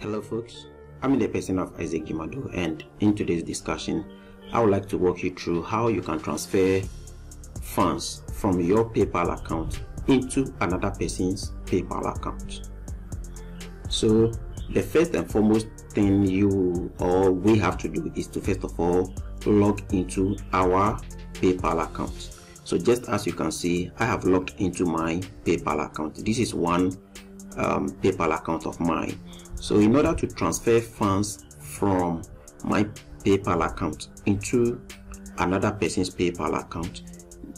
Hello folks, I'm the person of Isaac Dzimado and in today's discussion I would like to walk you through how you can transfer funds from your PayPal account into another person's PayPal account. So the first and foremost thing you or we have to do is to first of all log into our PayPal account. So just as you can see, I have logged into my PayPal account. This is one um, PayPal account of mine. So in order to transfer funds from my PayPal account into another person's PayPal account,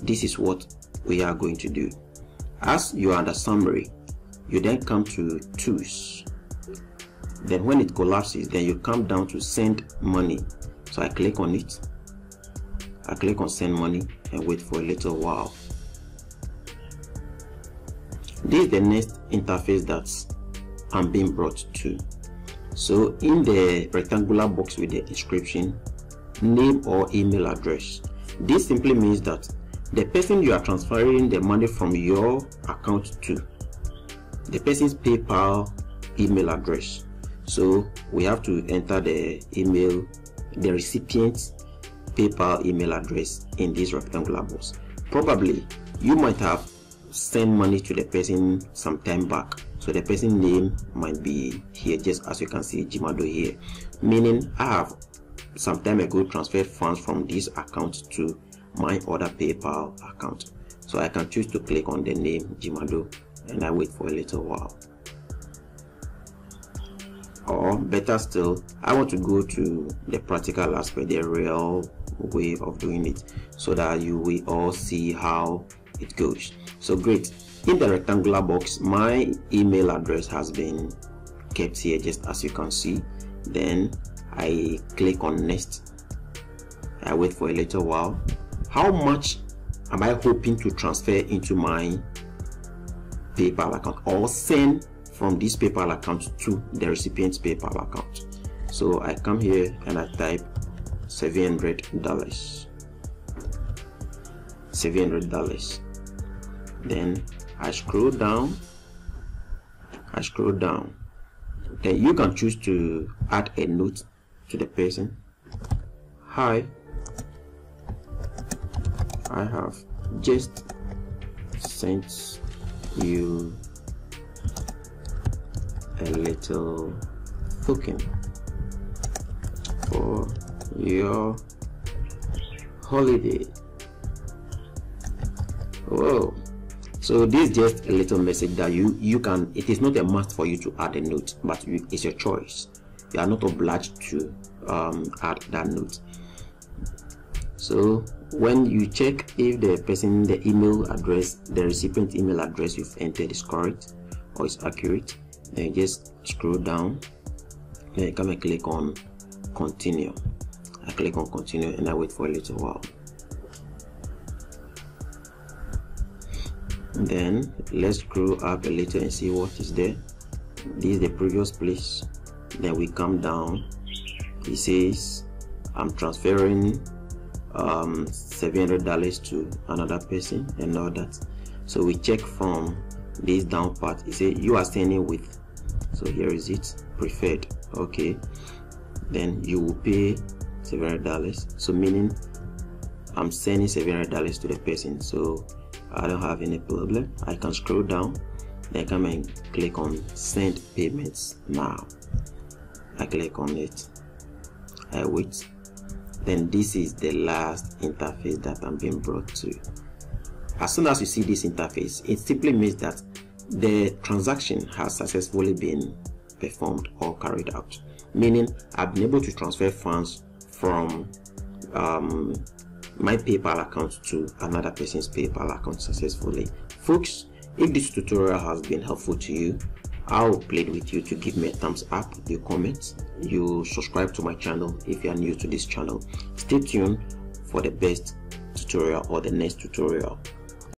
this is what we are going to do. As you are the summary, you then come to tools. Then when it collapses, then you come down to send money. So I click on it. I click on send money and wait for a little while. This is the next interface that I'm being brought to. So in the rectangular box with the inscription, name or email address. This simply means that the person you are transferring the money from your account to, the person's PayPal email address. So we have to enter the email, the recipient's PayPal email address in this rectangular box. Probably you might have sent money to the person some time back. So the person name might be here just as you can see Dzimado here. Meaning I have some time ago transferred funds from this account to my other PayPal account. So I can choose to click on the name Dzimado and I wait for a little while. Or better still, I want to go to the practical aspect, the real way of doing it so that you will all see how it goes. So great. In the rectangular box, my email address has been kept here just as you can see. Then I click on next. I wait for a little while how much am I hoping to transfer into my PayPal account or send from this PayPal account to the recipient's PayPal account. So I come here and I type $700. $700. Then I scroll down. I scroll down. Then you can choose to add a note to the person. Hi, I have just sent you a little token for your holiday. Whoa. So this is just a little message that you you can it is not a must for you to add a note but you, it's your choice. You are not obliged to um, add that note. So when you check if the person the email address the recipient email address you've entered is correct or is accurate then you just scroll down. Then you come and click on continue. I click on continue and i wait for a little while then let's scroll up a little and see what is there. This is the previous place then we come down. It says i'm transferring um, $700 to another person and all that. So we check from this down part. It say you are sending with. So here is it preferred. Okay. Then you will pay $700 so meaning I'm sending $700 to the person. So I don't have any problem. I can scroll down. Then come and click on send payments now. I click on it. I wait. Then this is the last interface that I'm being brought to. As soon as you see this interface, it simply means that the transaction has successfully been performed or carried out. Meaning I've been able to transfer funds from um, my PayPal account to another person's PayPal account successfully. Folks, if this tutorial has been helpful to you, I'll plead with you to give me a thumbs up, you comment, you subscribe to my channel if you are new to this channel. Stay tuned for the best tutorial or the next tutorial.